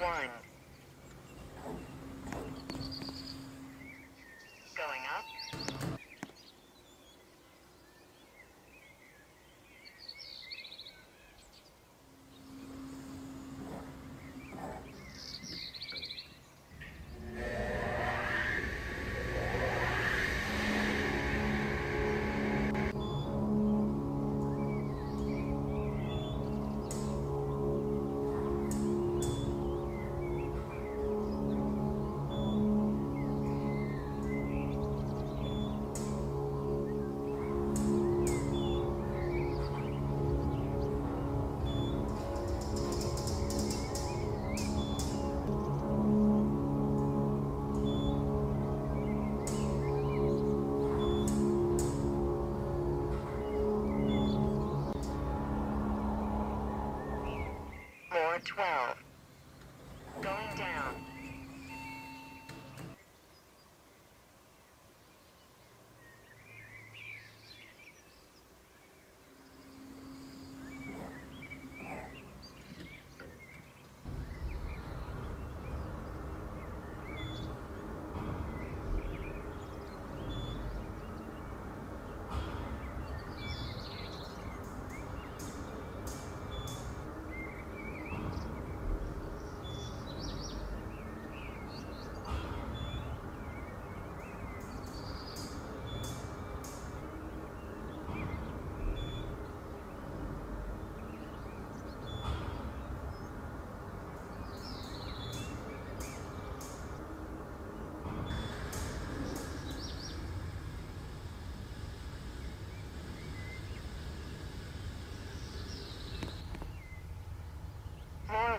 one.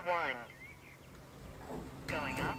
one. Going up.